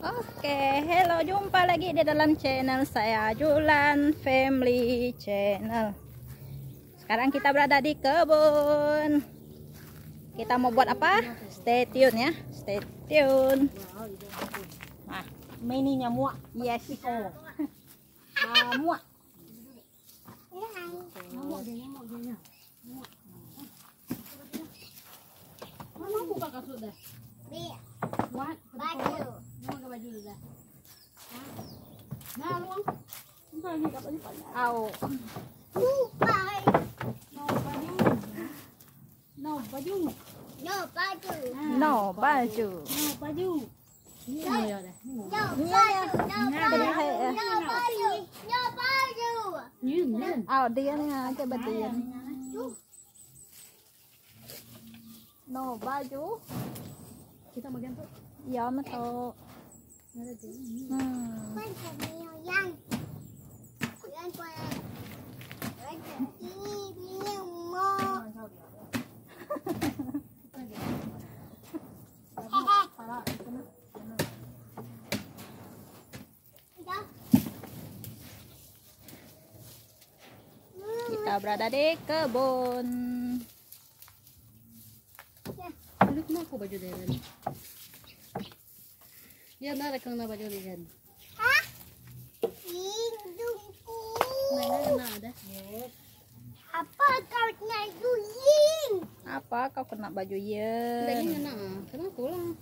Oke, hello jumpa lagi di dalam channel saya Julan Family Channel. Sekarang kita berada di kebun. Kita mau buat apa? Stay tune ya, stay tune. Nah, mininya muak. Yes. Oh. Ah, muak. Muak dia, muak dia. Muak. Mana buka kasut dah? Muat. Baju. Mau ke baju dah. Nah, luang. Entah ni kat baju banyak. Au. Lupa. No baju. No baju. No baju. No baju. No baju. No baju. No baju. kayak- No baju. No baju. Ni ni. Au dia ni aja batin. No baju. Kita bagian tu. Ya betul. Ada tu. Hmm. Con phải nhiều dân. Dân qua đây. Dân đi nhiều mô. Đó. Kita berada di kebun. Balik mo ako baju dia kan. Ya na rekang na baju dia kan. Hả? Hidungku. Mana na ada. Apa kau nak guling? Apa kau kena baju Lagi ye? na. Kenapa lah?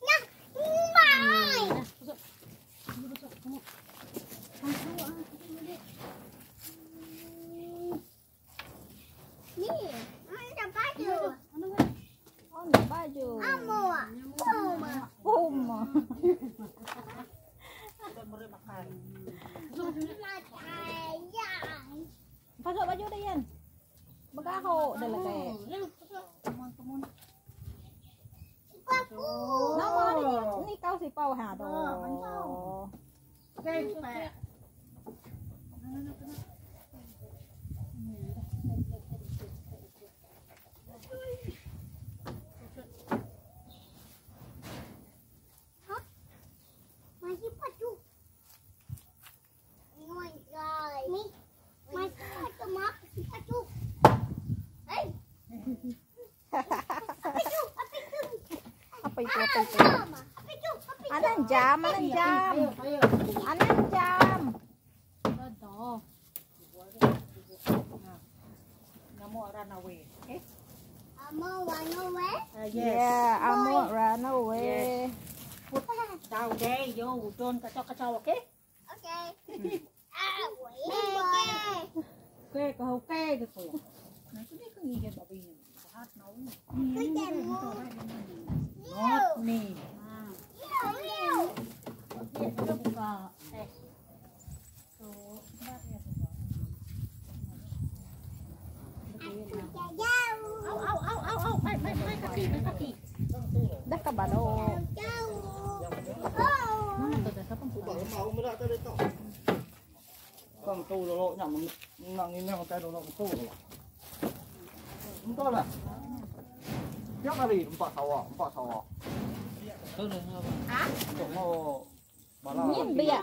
Nah, mai. Dah, masuk. Masuk, masuk. Tengok. Masuk ah. Ni, ada baju. Ano ba? Oh, no baju. Amo. Amo. Puma. Nak ayam. Pasok baju dah yan. Lah kay. Paku. Nama ni ni kau si pau ha do. Masih Apa itu? Jam. Anang jam, anang jam. Namo run away. Okay? Amo we. Uh, Yeah, amo run away. Put down there, yo. Don't kacau kacau, okay? Okay. Ah, wait. Okay, kau okay gitu. Nah, itu dia kengigit apa ini? Pahat nau. Kita mau. Not me. Liu, liu. Dia sudah buka. Eh. So, sebentar ya buka. Jauh. Au, au, au, au, au. Baik, baik, baik, kaki, baik, kaki. Dah ka ba do? Jauh. Oh. Mana tu dah siapa buka? Con tu rồi lộ nhằm nặng như nhau cái đồ cái tu rồi. Chúng tôi là Trước là gì? Empat sawah, empat sawah. Chúng nó bà cái Ni biak.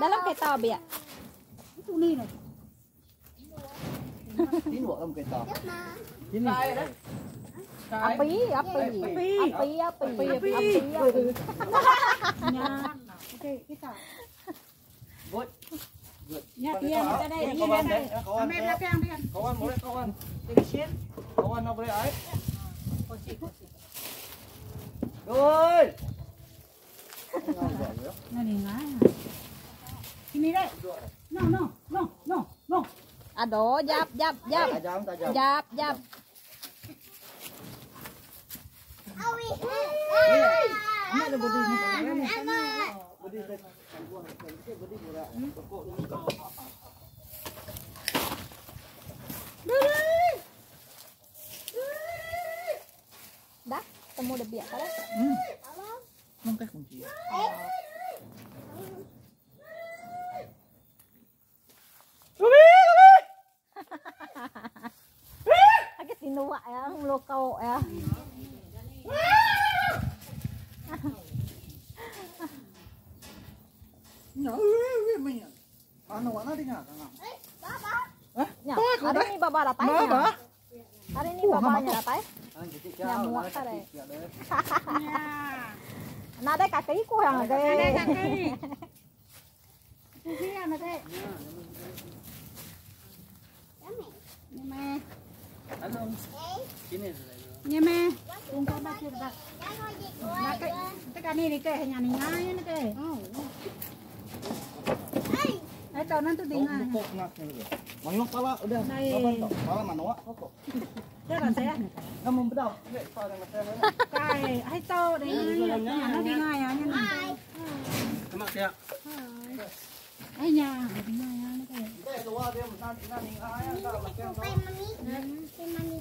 Dalam kereta biak. Itu ni lah. Chín bộ làm cái tờ. Trước mà. Chín này đấy. Api, api. Api, api. Api, api. api. Nya. Okey, kita. Vội. Ya, dia kita dah. Ini Kawan dah. deh, kawan. Ambil belakang dia. Kawan boleh kawan. Take shit. Kawan nak boleh air. Kursi, kursi. Rồi. Nah, ni ngah. Sini dah. No, no, no, no, no. Ado, jap, jap, jap. Jap, jap. Awi. Ini ada bodi ni. Bodi saya. Bodi murah. Pokok ini. Dah, temu dah biak kala. Mungkin kunci. Agak sinuwa ya, lokau ya. Ya, minyak. Ano wala din nga kang. Ya, hari ini baba datang. Ba ba? Hari ini babanya datang. Ang kiti Ya, kya. muak ka rin. Kya de. Nada kaki ko yang ada. Na kay. Nyeme. Ano? Sini. Nyeme. Kung ka ba sir ba? Nakay. Teka ni ni kay hanya ni ngaya na kay. Oh. Ay Oh, dinga. bukok nga ni. Mangyok pala udah. Kapan to? Pala manwa kok. Teka saya. Kamu bedaw. Ge, para na kaya. Kay ay tao dinga. Ano dinga ya nya na. Kamak kaya. Ay nya dinga ya na kay. Dai luwa dia nan nan ning aya ka makyan to.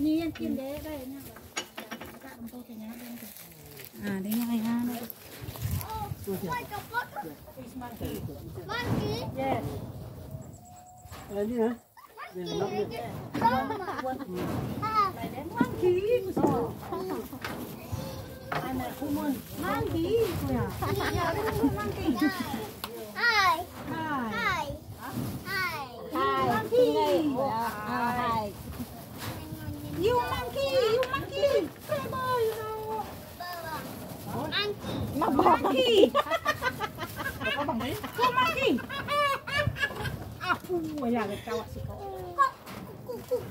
Ni yan kin de kay nya. Ka ampo kanya din. Ah dinga ya na. Yes. Ini ha. Monkey gusto. Ana kumon. Monkey kuya. Monkey. Hi. Hai, tinggal. Ah, hai. You monkey, you monkey. Clever, you know. Monkey. Go monkey. Apu, ya le kawak si kau.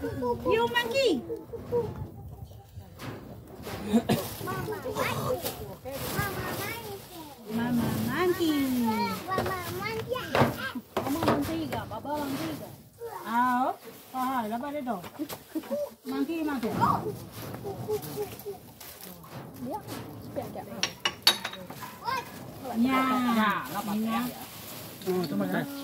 You monkey. Mama monkey. Mama mantiga, baba mantiga. Ao. Ah, lepas dia tu. Monkey monkey. Ya. Ya. Oh, cuma kan. Saya, patah kepada. Kasi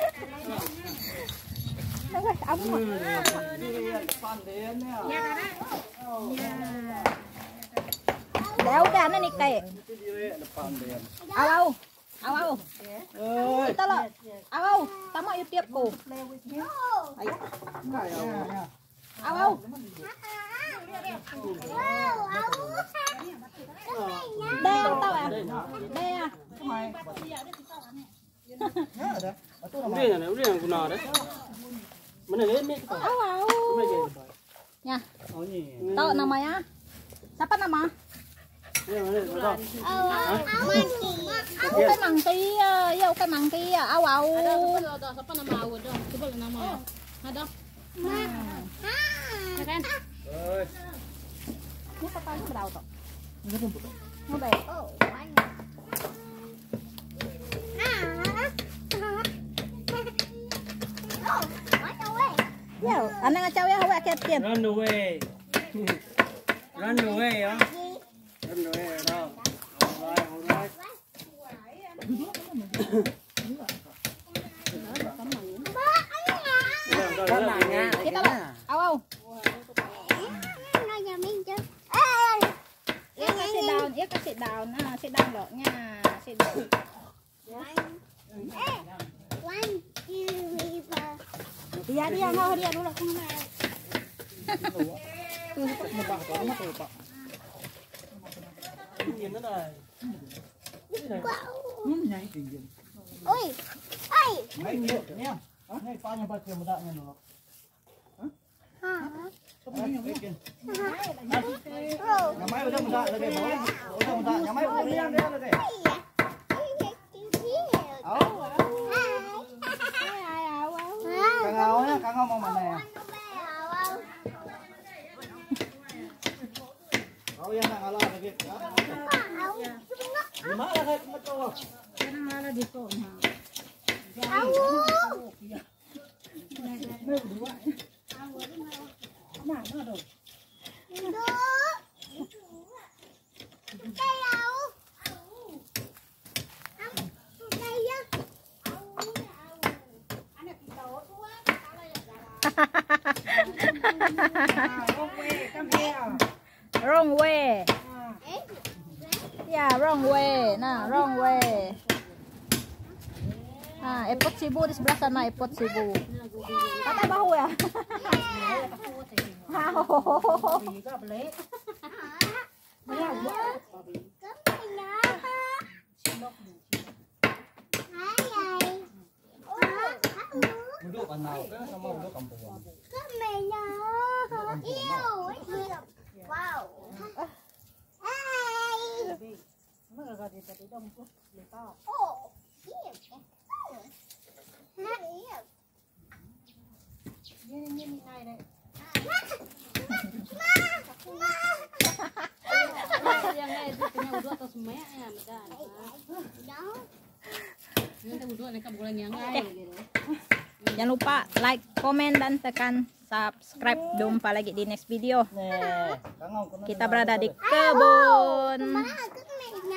Apa? Pandai ni. Đéo cái nó. Depan dia. Ao ao. Ao ao. Oi. Kita lo. Ao ao. Tamo yêu tiếp ya. Ao ao. Đeo tao à. Ya ada. Itu nama. Udah ya, udah yang guna deh. Mana ni? Ao ao. Mana deh? Nha. Oh ni. Tahu namanya? Siapa nama? Ini mana? Mana? Aku cái măng kia, yêu cái măng. Ada apa ada siapa nama awak dah? Coba nama. Ada. Kan? Ini katanya berapa? Ini pun betul. Mau Ya, anh đang cháu ya, hậu kẹp tiền. Run away. Run away á. Run away đó. Alright, alright. Kita lo, ao. Yêu cái sit down, yêu cái sit down, à, sit down lo nha, sit down. Dia dia ngau dia dulu aku mana. Nampak tu, nampak tu, Pak. Tiền nó này. Hmm, nyai tinggi. Oi, oi, Hai ni, ni. Ha, ni panya baca mudanya dulu. Apa ni yang bikin? Nyamai udah muda lagi, boleh? Udah muda, nyamai boleh yang dia lagi. Oh, kangaunya, kangau mau mana ya? Kau yang nak ngalah lagi. Di mana kayak betul? Kenang ala di ko. Nah, no do. wrong way come here wrong way Eh, yeah wrong way nah wrong way à, nah epot sibu di sebelah sana epot sibu kata bahu ya ha à? boleh. Cái này nó Hả vậy? Ủa, hả nước Duduk kan nào, cái sama duduk kampung. Cái này Wow nó là gì tadi dong put lepas. Ồ Yêu Hả yêu Ini ini ini naik deh. yang lain itu punya uduk atau semuanya ya medan Đó nanti uduk mereka bulan yang lain gitu jangan lupa like comment dan tekan subscribe jumpa lagi di next video Nè, kangau kena kita berada di kebun